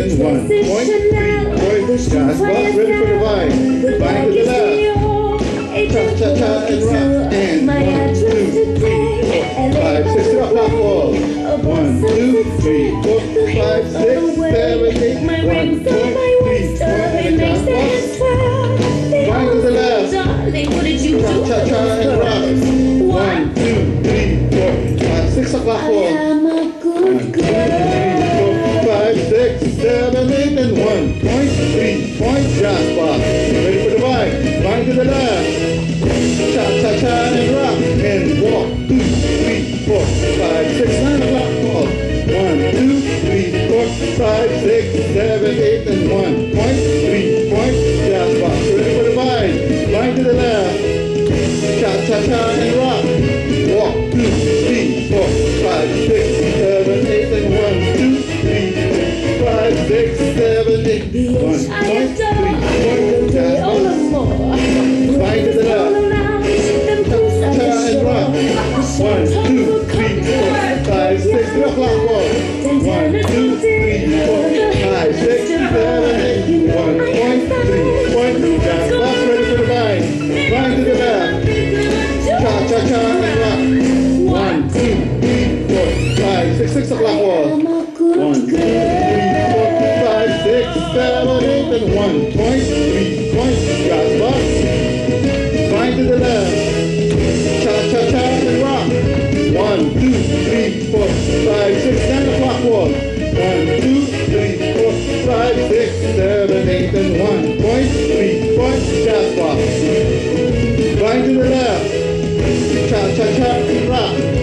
and one point three point jazz box ready for the vine. Vine to the left. Cha cha cha and rock and one two three four five six wall. One two three four five six seven eight one point three point jazz box. Vine to the left. Darling, what did you do? Cha cha cha and rock. One two three four five six o'clock I wall. Five, six, seven, eight, and one point three point jazz box. Ready for the vine. Vine to the left. Cha one point, three point, jazz box. Vine to the left. Cha cha cha and rock. One, two, three, four, five, six, nine o'clock wall. One, two, three, four, five, six, seven, eight, and one point, three point, jazz box. Vine to the left. Cha cha cha and rock.